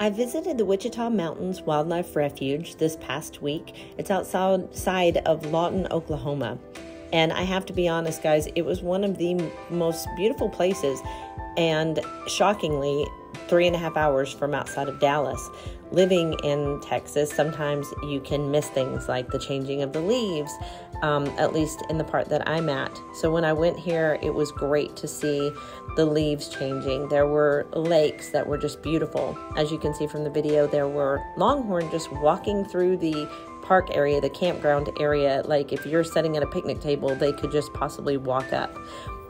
I visited the Wichita Mountains Wildlife Refuge this past week. It's outside of Lawton, Oklahoma. And I have to be honest, guys, it was one of the most beautiful places. And shockingly, three and a half hours from outside of Dallas. Living in Texas, sometimes you can miss things like the changing of the leaves, um, at least in the part that I'm at. So when I went here, it was great to see the leaves changing. There were lakes that were just beautiful. As you can see from the video, there were longhorn just walking through the park area, the campground area. Like if you're sitting at a picnic table, they could just possibly walk up.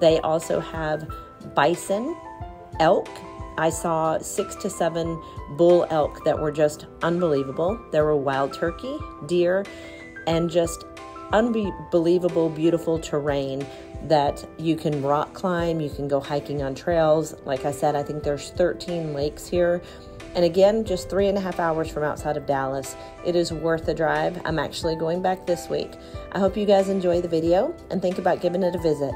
They also have bison, elk, I saw six to seven bull elk that were just unbelievable. There were wild turkey, deer, and just unbelievable, beautiful terrain that you can rock climb, you can go hiking on trails. Like I said, I think there's 13 lakes here. And again, just three and a half hours from outside of Dallas. It is worth the drive. I'm actually going back this week. I hope you guys enjoy the video and think about giving it a visit.